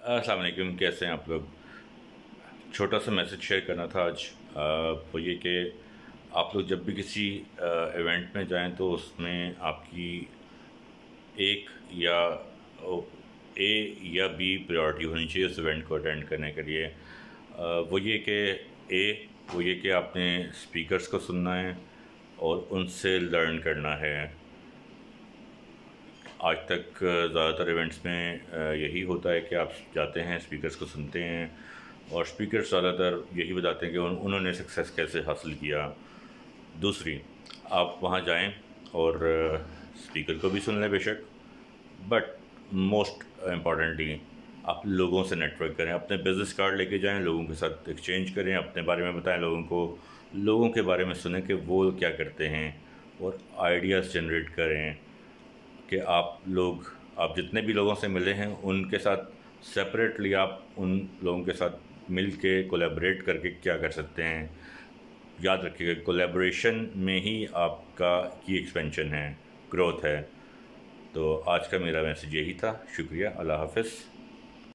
अस्सलाम वालेकुम, कैसे हैं आप लोग? छोटा सा मैसेज शेयर करना था आज। वो ये कि आप लोग जब भी किसी इवेंट में जाएँ तो उसमें आपकी एक या ए या बी प्रायोरिटी होनी चाहिए उस इवेंट को अटेंड करने के लिए। वो ये कि ए, वो ये कि आपने स्पीकर्स को सुनना है और उनसे लर्न करना है। आज तक ज़्यादातर इवेंट्स में यही होता है कि आप जाते हैं स्पीकर्स को सुनते हैं और स्पीकर ज़्यादातर यही बताते हैं कि उन, उन्होंने सक्सेस कैसे हासिल किया। दूसरी आप वहाँ जाएँ और स्पीकर को भी सुन लें बेशक बट मोस्ट इम्पॉर्टेंटली आप लोगों से नेटवर्क करें अपने बिज़नेस कार्ड लेके जाएँ लोगों के साथ एक्सचेंज करें अपने बारे में बताएँ लोगों को लोगों के बारे में सुने कि वो क्या करते हैं और आइडियाज़ जनरेट करें। कि आप लोग, आप जितने भी लोगों से मिले हैं, उनके साथ सेपरेटली आप उन लोगों के साथ मिल के कोलेबरेट करके क्या कर सकते हैं। याद रखिएगा कोलेब्रेशन में ही आपका की एक्सपेंशन है ग्रोथ है। तो आज का मेरा मैसेज यही था। शुक्रिया। अल्लाह हाफ़